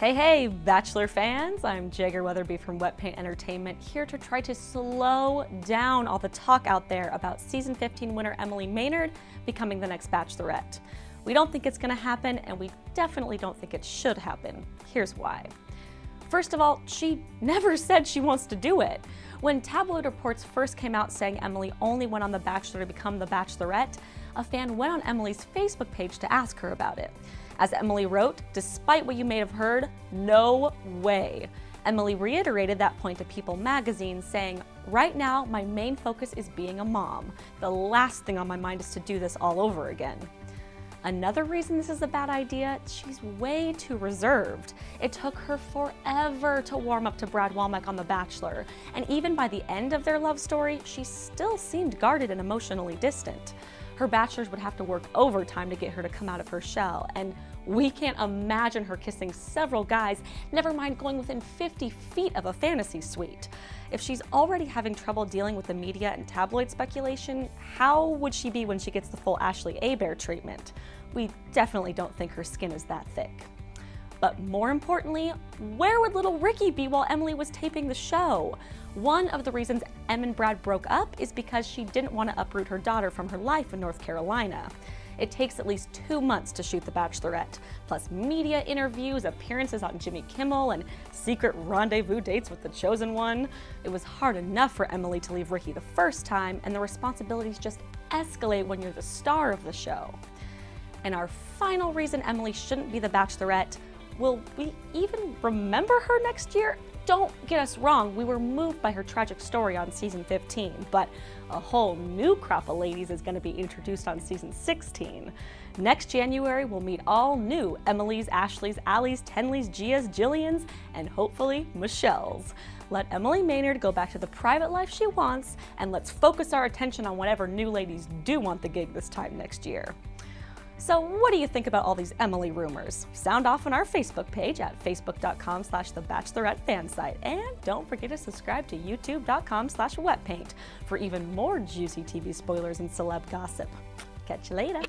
Hey, hey, Bachelor fans! I'm Jager Weatherby from Wetpaint Entertainment, here to try to slow down all the talk out there about season 15 winner Emily Maynard becoming the next Bachelorette. We don't think it's going to happen, and we definitely don't think it should happen. Here's why. First of all, she never said she wants to do it. When tabloid reports first came out saying Emily only went on The Bachelor to become The Bachelorette, a fan went on Emily's Facebook page to ask her about it. As Emily wrote, despite what you may have heard, no way. Emily reiterated that point to People magazine, saying, Right now, my main focus is being a mom. The last thing on my mind is to do this all over again. Another reason this is a bad idea, she's way too reserved. It took her forever to warm up to Brad Womack on The Bachelor, and even by the end of their love story, she still seemed guarded and emotionally distant. Her bachelors would have to work overtime to get her to come out of her shell, and we can't imagine her kissing several guys, never mind going within 50 feet of a fantasy suite. If she's already having trouble dealing with the media and tabloid speculation, how would she be when she gets the full Ashley Hebert treatment? We definitely don't think her skin is that thick. But more importantly, where would little Ricki be while Emily was taping the show? One of the reasons Em and Brad broke up is because she didn't want to uproot her daughter from her life in North Carolina. It takes at least two months to shoot The Bachelorette, plus media interviews, appearances on Jimmy Kimmel, and secret rendezvous dates with the chosen one. It was hard enough for Emily to leave Ricki the first time, and the responsibilities just escalate when you're the star of the show. And our final reason Emily shouldn't be the Bachelorette will we even remember her next year? Don't get us wrong, we were moved by her tragic story on season 15, but a whole new crop of ladies is going to be introduced on season 16. Next January, we'll meet all new Emily's, Ashley's, Ali's, Tenley's, Gia's, Jillian's, and hopefully Michelle's. Let Emily Maynard go back to the private life she wants, and let's focus our attention on whatever new ladies do want the gig this time next year. So what do you think about all these Emily rumors? Sound off on our Facebook page at facebook.com slash the Bachelorette fan site. And don't forget to subscribe to youtube.com slash wetpaint for even more juicy TV spoilers and celeb gossip. Catch you later.